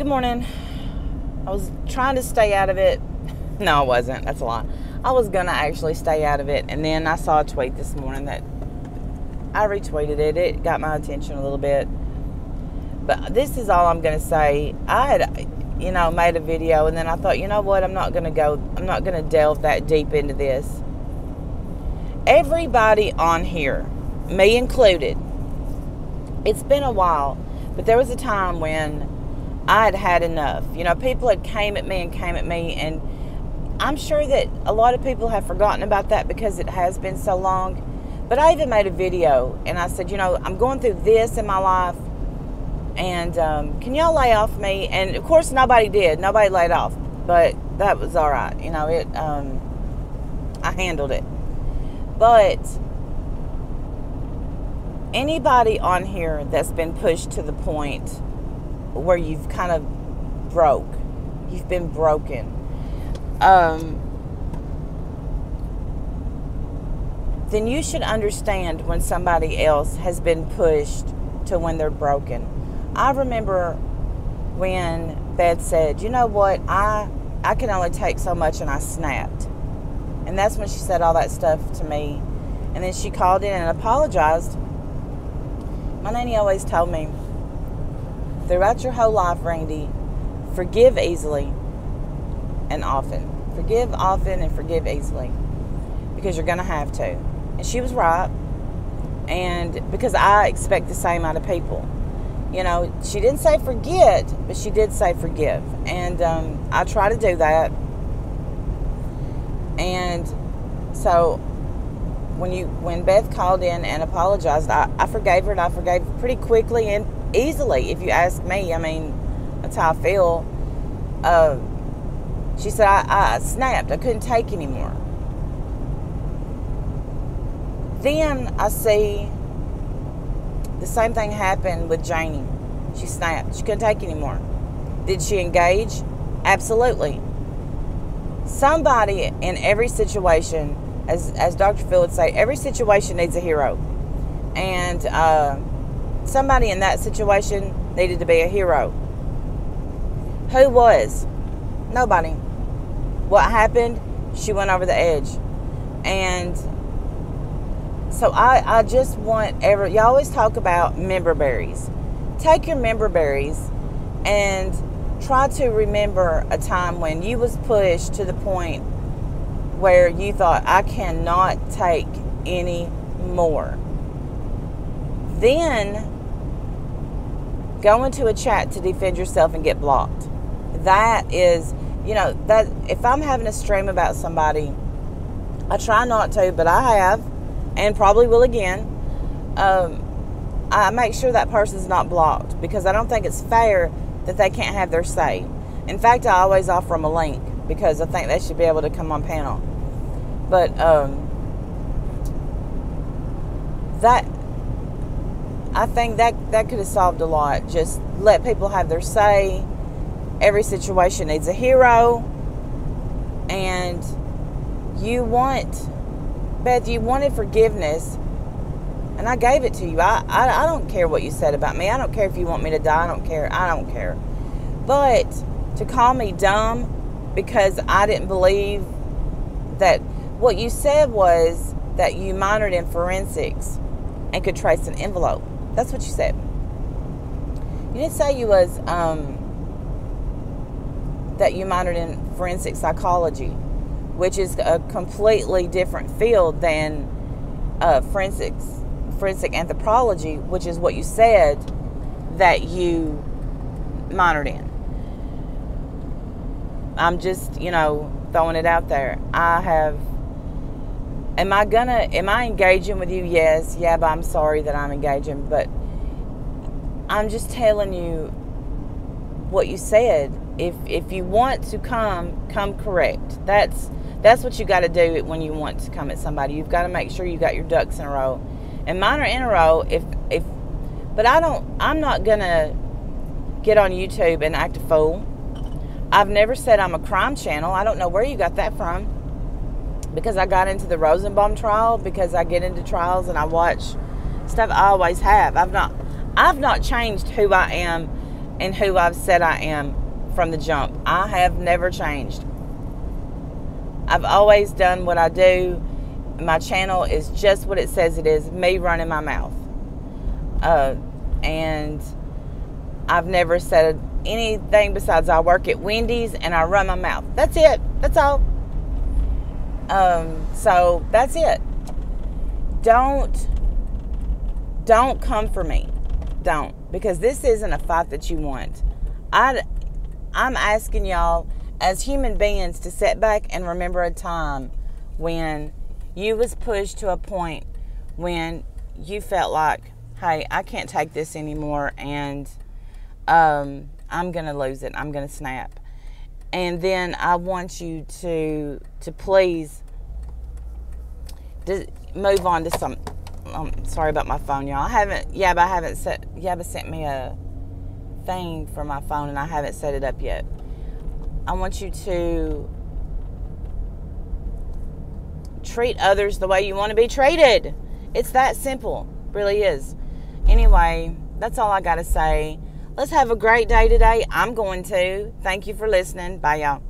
Good morning. I was trying to stay out of it. No, I wasn't. That's a lie. I was going to actually stay out of it. And then I saw a tweet this morning that I retweeted it. It got my attention a little bit. But this is all I'm going to say. I had, you know, made a video and then I thought, you know what? I'm not going to go, I'm not going to delve that deep into this. Everybody on here, me included, it's been a while, but there was a time when I had had enough. You know, people had came at me and came at me, and I'm sure that a lot of people have forgotten about that because it has been so long. But I even made a video, and I said, you know, I'm going through this in my life, and um, can y'all lay off me? And of course, nobody did. Nobody laid off, but that was all right. You know, it. Um, I handled it, but anybody on here that's been pushed to the point where you've kind of broke. You've been broken. Um, then you should understand when somebody else has been pushed to when they're broken. I remember when Beth said, "You know what? I I can only take so much," and I snapped. And that's when she said all that stuff to me. And then she called in and apologized. My nanny always told me, throughout your whole life, Randi, forgive easily and often. Forgive often and forgive easily because you're going to have to. And she was right. And because I expect the same out of people. You know, she didn't say forget, but she did say forgive. And um, I try to do that. And so when you when Beth called in and apologized, I, I forgave her and I forgave pretty quickly and easily, if you ask me. I mean, that's how I feel. Uh, she said, I, I snapped. I couldn't take anymore. Then I see the same thing happened with Janie. She snapped. She couldn't take anymore. Did she engage? Absolutely. Somebody in every situation, as, as Dr. Phil would say, every situation needs a hero. And uh, somebody in that situation needed to be a hero. Who was? Nobody. What happened? She went over the edge. And so I, I just want every you always talk about member berries. Take your member berries and try to remember a time when you was pushed to the point where you thought I cannot take any more. Then go into a chat to defend yourself and get blocked. That is, you know, that if I'm having a stream about somebody, I try not to, but I have, and probably will again. Um, I make sure that person's not blocked because I don't think it's fair that they can't have their say. In fact, I always offer them a link because I think they should be able to come on panel. But um, that I think that that could have solved a lot. Just let people have their say. Every situation needs a hero, and you want Beth. You wanted forgiveness, and I gave it to you. I, I I don't care what you said about me. I don't care if you want me to die. I don't care. I don't care. But to call me dumb because I didn't believe that what you said was that you minored in forensics and could trace an envelope. That's what you said. You didn't say you was um, that you minored in forensic psychology, which is a completely different field than uh, forensics, forensic anthropology, which is what you said that you minored in. I'm just, you know, throwing it out there. I have am I gonna am I engaging with you? Yes, yeah, but I'm sorry that I'm engaging, but I'm just telling you what you said. If if you want to come, come correct. That's that's what you got to do when you want to come at somebody. You've got to make sure you got your ducks in a row. And mine are in a row. If if but I don't I'm not gonna get on YouTube and act a fool. I've never said I'm a crime channel. I don't know where you got that from because I got into the Rosenbaum trial because I get into trials and I watch stuff I always have. I've not I've not changed who I am and who I've said I am from the jump. I have never changed. I've always done what I do. My channel is just what it says it is me running my mouth. Uh, and I've never said anything besides I work at Wendy's and I run my mouth. That's it. That's all. Um, so that's it. Don't don't come for me. Don't because this isn't a fight that you want. I I'm asking y'all as human beings to sit back and remember a time when you was pushed to a point when you felt like, hey, I can't take this anymore and um, I'm gonna lose it. I'm gonna snap. And then I want you to to please move on to some. I'm sorry about my phone, y'all. I haven't. Yeah, but I haven't set. Yeah, but sent me a thing for my phone, and I haven't set it up yet. I want you to treat others the way you want to be treated. It's that simple. Really is. Anyway, that's all I got to say. Let's have a great day today. I'm going to. Thank you for listening. Bye, y'all.